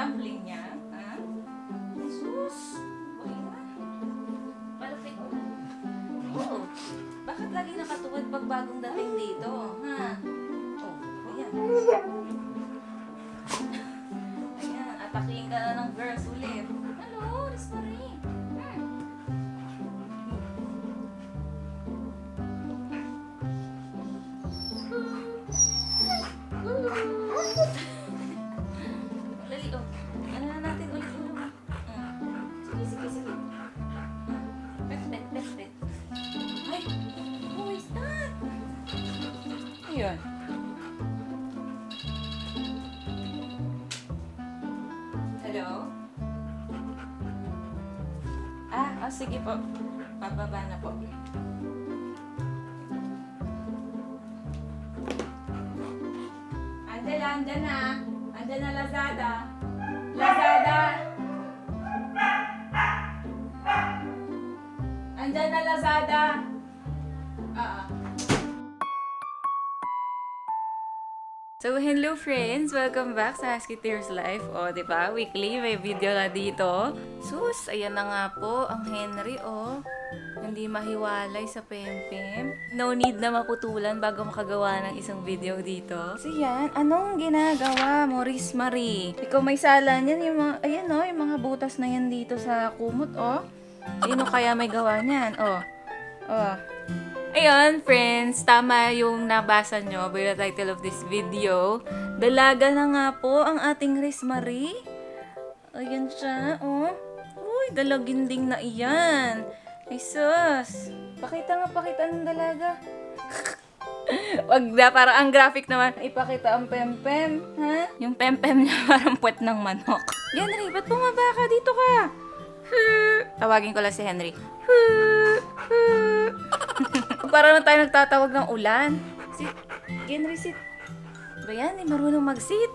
tumbling niya. Sige po. Pababa na po. Andyan na, andyan na. Andyan na Lazada. Lazada! Andyan na Lazada. So, hello friends! Welcome back sa Husky Tears Life. O, ba? Weekly, may video na dito. Sus, ayan na nga po ang Henry, o. Hindi mahiwalay sa pempem. No need na maputulan bago makagawa ng isang video dito. So yan, anong ginagawa mo, Marie? Ikaw may sala niyan, yung mga, ayan o, yung mga butas na yan dito sa kumot, o. Sino kaya may gawa niyan? O. O. Ayun, friends, tama yung nabasa nyo by the title of this video. Dalaga na nga po ang ating Marie. Ayan siya, oh. Uy, dalaginding na iyan. Ay, sus. Pakita nga, pakita ng dalaga. Wag na, parang ang graphic naman. Ipakita ang pempem, ha? Yung pempem niya parang puwet ng manok. Henry, ba't bumaba ka? Dito ka. Tawagin ko lang si Henry. Para na tayo nagtatawag ng ulan. Si Henry, sit. Ba yan? Hindi marunong mag-sit.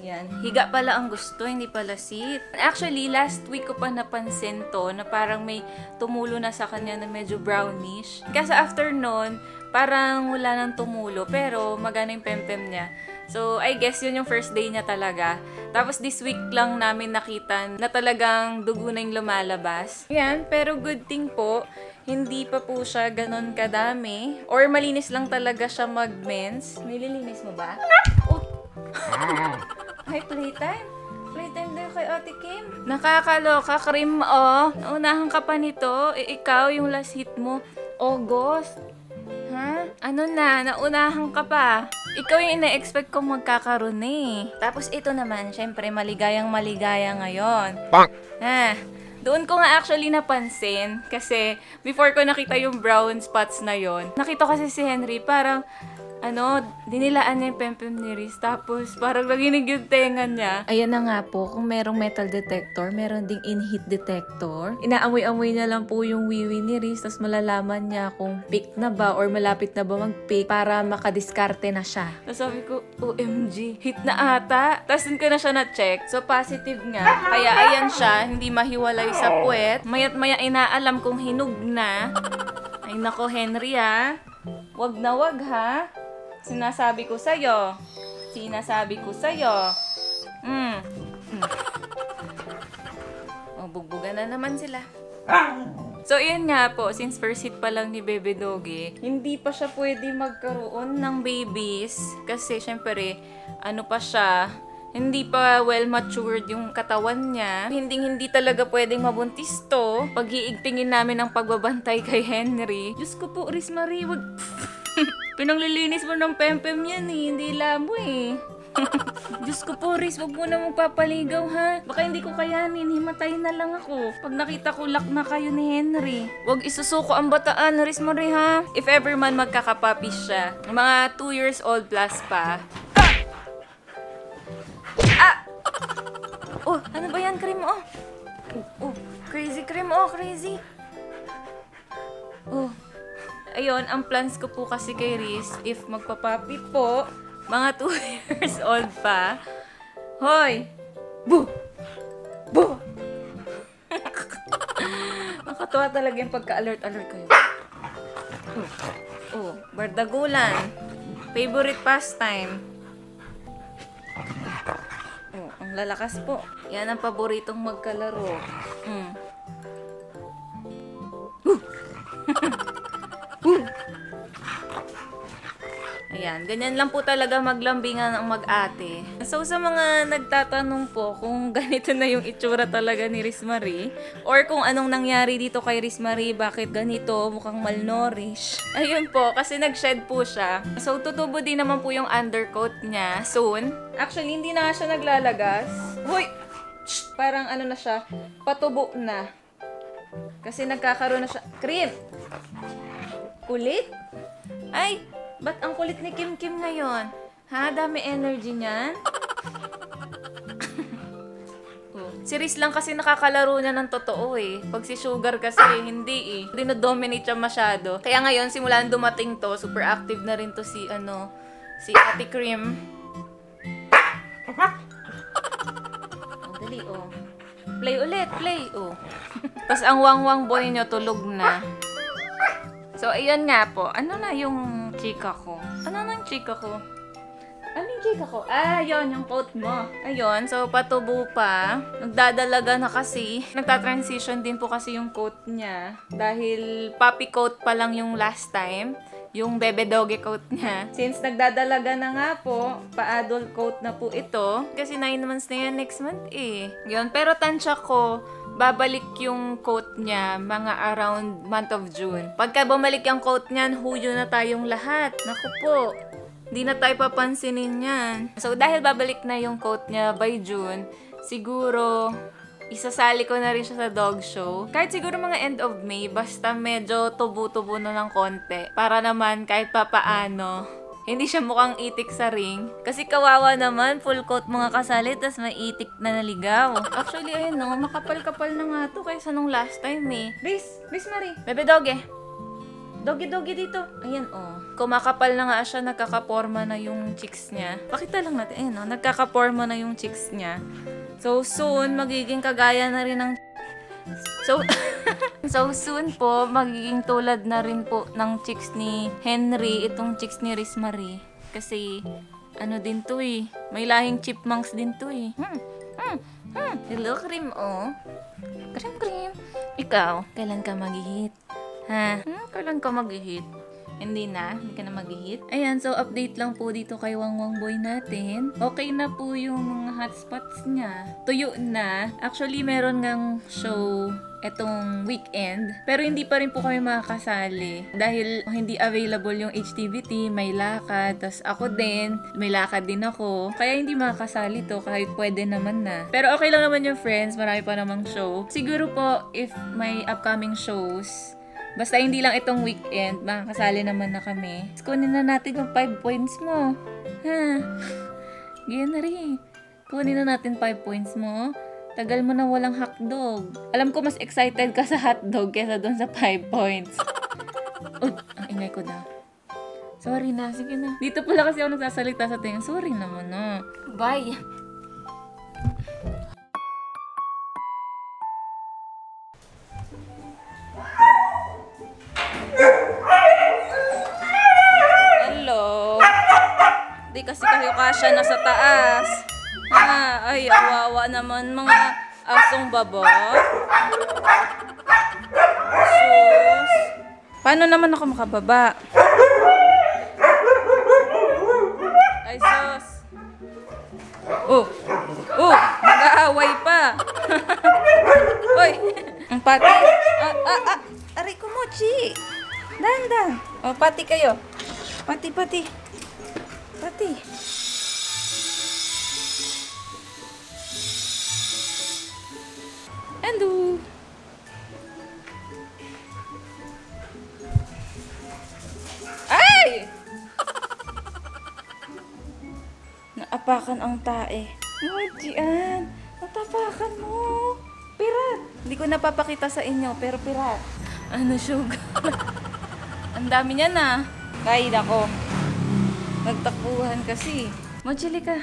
Yan. Higa pala ang gusto, hindi pala sit. Actually, last week ko pa napansin to na parang may tumulo na sa kanya na medyo brownish. Kasi after nun, parang wala nang tumulo. Pero magana yung pempem niya. So, I guess yun yung first day niya talaga. Tapos this week lang namin nakita na talagang dugo na yung lumalabas. Yan, pero good thing po, hindi pa po siya ganon kadami. Or malinis lang talaga siya mag-mens. Nililinis mo ba? Oh. Hi, playtime. Playtime daw kay Ate Kim. Nakakaloka, Krim, oh. Naunahan ka pa nito. E, ikaw, yung last hit mo, August. Ha? Ano na? Naunahan ka pa. Ikaw yung ina-expect kong magkakaroon eh. Tapos ito naman, syempre, maligayang maligaya ngayon. Bonk. Ah, doon ko nga actually napansin kasi before ko nakita yung brown spots na yon, nakita kasi si Henry parang ano, dinilaan niya yung pempem ni Riz. Tapos, parang naginig yung tenga niya. Ayan na nga po, kung merong metal detector, meron ding in-heat detector. Inaamoy-amoy niya lang po yung wiwi ni Riz. Tapos malalaman niya kung pick na ba or malapit na ba mag-pick para makadiskarte na siya. Tapos sabi ko, OMG, hit na ata. Tapos dun ko na siya na-check. So, positive nga. Kaya ayan siya, hindi mahiwalay sa puwet. Mayat maya inaalam kung hinug na. Ay nako, Henry ha. Wag na wag ha. Sinasabi ko sa'yo. Sinasabi ko sa'yo. Mm. mm. Oh, bugbugan na naman sila. So, yun nga po, since first hit pa lang ni Bebe Doggy, hindi pa siya pwede magkaroon ng babies. Kasi, syempre, ano pa siya, hindi pa well matured yung katawan niya. Hindi hindi talaga pwedeng mabuntis to. Pag-iigtingin namin ang pagbabantay kay Henry. Diyos ko po, Riz wag... Pinanglilinis mo ng pempem yan eh, hindi lamo eh. Diyos ko po, Riz, wag mo na magpapaligaw ha. Baka hindi ko kayanin, himatay na lang ako. Pag nakita ko lak na kayo ni Henry. Wag isusuko ang bataan, Riz Marie ha. If ever man magkakapapis siya, mga 2 years old plus pa, Ah! Oh, ano ba yan, cream? Oh. Oh, oh, crazy cream. Oh, crazy. Ayun, ang plans ko po kasi kay Riz, if magpapapi po, mga 2 years old pa, Hoy! Bu! Bu! Nakatuwa talaga yung pagka-alert-alert kayo. Oh, oh, bardagulan. Favorite pastime. Oh, ang lalakas po. Yan ang paboritong magkalaro. Mm. Ayan, ganyan lang po talaga maglambingan ang mag-ate. So, sa mga nagtatanong po kung ganito na yung itsura talaga ni Riz Marie, or kung anong nangyari dito kay Riz Marie, bakit ganito, mukhang malnourished. Ayun po, kasi nag-shed po siya. So, tutubo din naman po yung undercoat niya soon. Actually, hindi na siya naglalagas. Hoy! Parang ano na siya, patubo na. Kasi nagkakaroon na siya. Cream! Kulit? Ay, ba't ang kulit ni Kim Kim ngayon? Ha? Dami energy niyan? Oh. Si Riz lang kasi nakakalaro niya ng totoo eh. Pag si Sugar kasi, hindi eh. Dinodominate siya masyado. Kaya ngayon, simulan dumating to, super active na rin to si, ano, si Ate Cream. Oh, dali oh. Play ulit, play oh. Tapos ang wang-wang boy niyo tulog na. So, ayun nga po. Ano na yung chika ko? Ano na yung chika ko? Ano yung chika ko? Ah, yun, yung coat mo. Ayun, so patubo pa. Nagdadalaga na kasi. Nagta-transition din po kasi yung coat niya. Dahil puppy coat pa lang yung last time. Yung bebe doggy coat niya. Since nagdadalaga na nga po, pa-adult coat na po ito. Kasi 9 months na yan next month eh. Yun, pero tansya ko, babalik yung coat niya mga around month of June. Pagka bumalik yung coat niyan, huyo na tayong lahat. Naku po, di na tayo papansinin yan. So, dahil babalik na yung coat niya by June, siguro, isasali ko na rin siya sa dog show. Kahit siguro mga end of May, basta medyo tubo-tubo na ng konti. Para naman kahit papaano, hindi siya mukhang itik sa ring. Kasi kawawa naman, full coat mga kasali, tas may itik na naligaw. Actually, ayun no, makapal-kapal na nga to kaysa nung last time eh. Riz, Riz Marie, bebe doge. Dogi-dogi dito. Ayan, oh. Kumakapal na nga siya, nagkakaporma na yung chicks niya. Pakita lang natin. Ayan, oh. Nagkakaporma na yung chicks niya. So, soon, magiging kagaya na rin ng... So, so soon po, magiging tulad na rin po ng chicks ni Henry, itong chicks ni Riz. Kasi, ano din to eh. May lahing chipmunks din to eh. Hmm, hmm, hmm. Hello, Cream, oh. Cream, Cream. Ikaw, kailan ka mag-hit? Ha? Hmm, kailan ka mag-hit? Hindi na, hindi ka na mag-hit. Ayan, so update lang po dito kay Wangwang Boy natin. Okay na po yung mga hotspots niya. Tuyo na. Actually, meron ngang show etong weekend. Pero hindi pa rin po kami makakasali. Dahil hindi available yung HTVT, may lakad. Tapos ako din, may lakad din ako. Kaya hindi makakasali to kahit pwede naman na. Pero okay lang naman yung friends, marami pa namang show. Siguro po, if may upcoming shows, Basta hindi lang itong weekend, makakasali naman na kami. Kunin na natin yung 5 points mo. Ha? Ganyan na rin. Kunin na natin 5 points mo. Tagal mo na walang hotdog. Alam ko mas excited ka sa hotdog kesa doon sa 5 points. oh, ang ingay ko daw. Sorry na, sige na. Dito pala kasi ako nagsasalita sa tingin. Sorry naman na. Bye! Di kasi kayo kasya nasa taas. Ha, ay, awawa naman mga asong baba. Sus. Paano naman ako makababa? Ay, sus. Oh, oh, mag-aaway pa. Hoy, ang pati. Ah, ah, ah, aray ko mo, Chi. Dan. Oh, pati kayo. Pati, pati. Pati. Hello. Ay! Naapakan ang tae. Mojian, natapakan mo. Pirat. Hindi ko napapakita sa inyo, pero pirat. Ano, sugar? ang dami niya na. Kahit ako. Nagtakbuhan kasi. Mochili ka.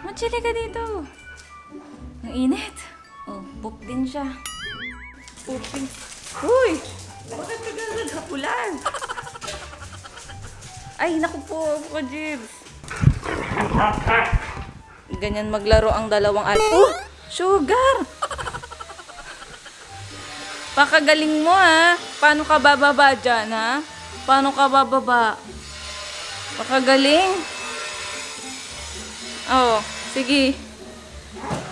Mochili ka dito. Ang init. Oh, book din siya. Pooping. Uy! Bakit ka gano'n hapulan? Ay, naku po, po, Jibs. ganyan maglaro ang dalawang alpha. Oh! Sugar! Pakagaling mo ha. Paano ka bababa dyan ha? Paano ka bababa? Pakagaling. Oh, sige.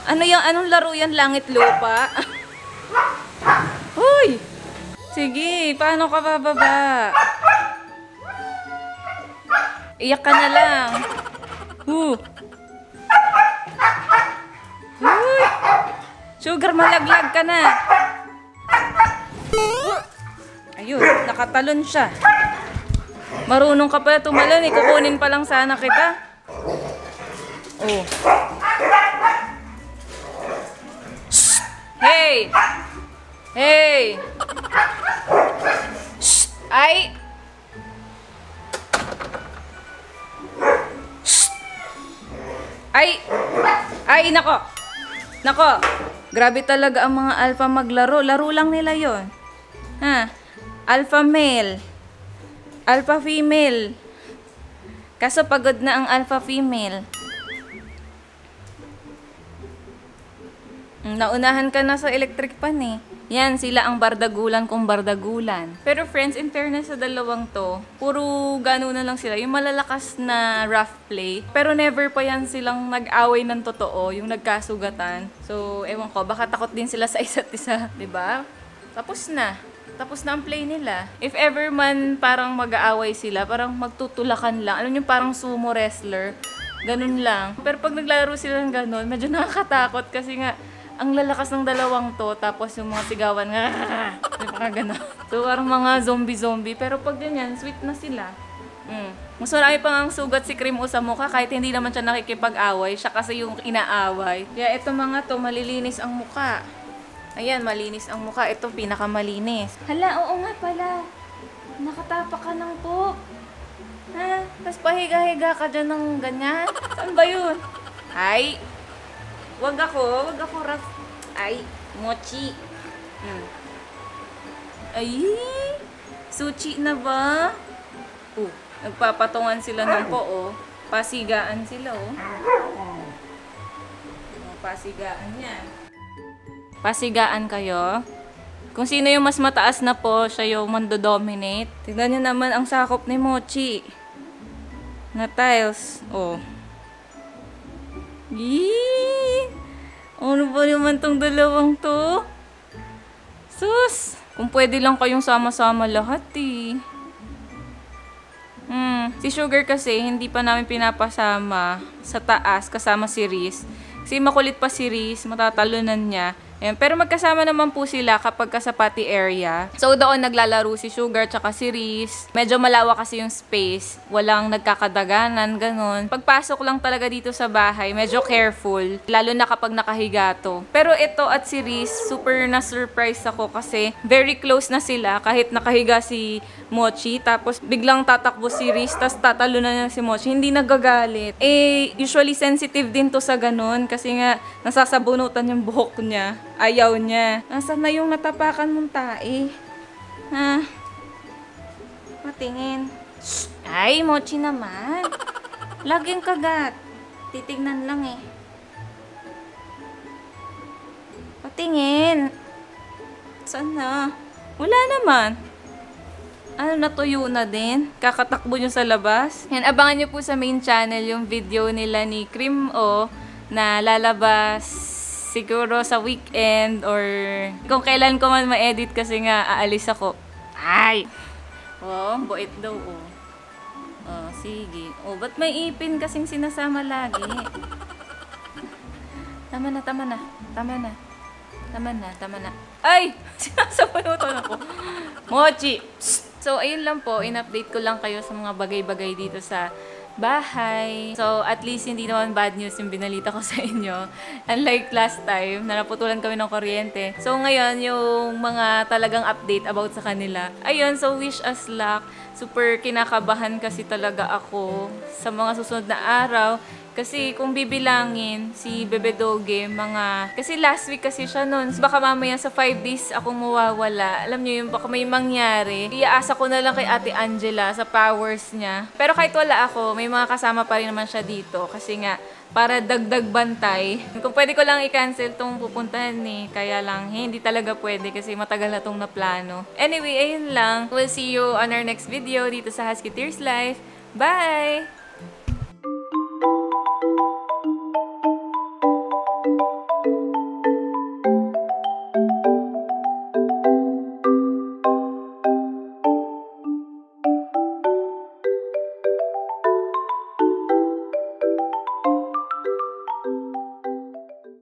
Ano yung anong laro yan? Langit lupa? Hoy! Sige, paano ka bababa? Iyak ka na lang. Huh. Huy. Sugar, malaglag ka na. Ayun, nakatalon siya. Marunong ka pala tumalon eh. Kukunin pa lang sana kita. Oh. Hey! Hey! Shh! Ay! Shh! Ay! Ay, nako! Nako! Grabe talaga ang mga alpha maglaro. Laro lang nila yon. Ha? Alpha male. Alpha female. Kaso pagod na ang alpha female. Mm, Naunahan ka na sa electric pan eh. Yan, sila ang bardagulan kung bardagulan. Pero friends, in fairness sa dalawang to, puro gano'n na lang sila. Yung malalakas na rough play. Pero never pa yan silang nag-away ng totoo, yung nagkasugatan. So, ewan ko, baka takot din sila sa isa't isa, ba? Tapos na. Tapos na ang play nila. If ever man parang mag-aaway sila, parang magtutulakan lang. Alam niyo, parang sumo wrestler. Ganun lang. Pero pag naglaro sila ng ganun, medyo nakakatakot kasi nga, ang lalakas ng dalawang to, tapos yung mga sigawan, nga, gano'n. So, parang mga zombie-zombie. Pero pag ganyan, sweet na sila. Mm. Mas marami pang ang sugat si Cream sa mukha kahit hindi naman siya nakikipag-away. Siya kasi yung inaaway. Kaya ito mga to, malilinis ang mukha. Ayan, malinis ang mukha. Ito, pinakamalinis. Hala, oo nga pala. Nakatapak ka ng poop. Ha? Tapos pahiga-higa ka dyan ng ganyan? Saan ba yun? Ay! Wag ako, wag ako, Raf. Ay, mochi. Hmm. Ay! Suchi na ba? Oh, nagpapatungan sila ng po, oh. Pasigaan sila, oh. Oh, pasigaan yan. Pasigaan kayo. Kung sino yung mas mataas na po, siya yung mandodominate. Tignan nyo naman ang sakop ni Mochi. Na tiles. Oh. Yee! Ano ba naman tong dalawang to? Sus! Kung pwede lang kayong sama-sama lahat eh. Hmm, si Sugar kasi hindi pa namin pinapasama sa taas kasama si Riz. Kasi makulit pa si Riz, matatalunan niya. Ayan, pero magkasama naman po sila kapag ka sa party area. So doon naglalaro si Sugar tsaka si Riz. Medyo malawak kasi yung space. Walang nagkakadaganan, ganun. Pagpasok lang talaga dito sa bahay, medyo careful. Lalo na kapag nakahiga to. Pero ito at si Riz, super na-surprise ako kasi very close na sila kahit nakahiga si Mochi. Tapos biglang tatakbo si Riz, tapos tatalo na si Mochi. Hindi nagagalit. Eh, usually sensitive din to sa ganun kasi nga nasasabunutan yung buhok niya. Ayaw niya. Nasaan na yung natapakan mong tae? Ha? Patingin. Ay, Mochi naman. Laging kagat. Titignan lang eh. Patingin. Saan na? Wala naman. Ano, natuyo na din. Kakatakbo nyo sa labas. Yan, abangan nyo po sa main channel yung video nila ni Cream O na lalabas siguro sa weekend or kung kailan ko man ma-edit kasi nga aalis ako. Ay! Oh, buit daw oh. Oh, sige. Oh, ba't may ipin kasing sinasama lagi? Tama na, tama na. Tama na. Tama na, tama na. Ay! Sinasabunutan ako. Mochi! Psst! So, ayun lang po. In-update ko lang kayo sa mga bagay-bagay dito sa bahay. So, at least hindi naman bad news yung binalita ko sa inyo. Unlike last time, na naputulan kami ng kuryente. So, ngayon, yung mga talagang update about sa kanila. Ayun, so wish us luck. Super kinakabahan kasi talaga ako sa mga susunod na araw. Kasi kung bibilangin si Bebe Doge, mga... Kasi last week kasi siya nun. Baka mamaya sa 5 days ako mawawala. Alam niyo yun, baka may mangyari. Iaasa ko na lang kay Ate Angela sa powers niya. Pero kahit wala ako, may mga kasama pa rin naman siya dito. Kasi nga, para dagdag bantay. Kung pwede ko lang i-cancel tong pupuntahan ni, kaya lang, eh, hindi talaga pwede kasi matagal na tong naplano. Anyway, ayun lang. We'll see you on our next video dito sa Husky Tears Life. Bye!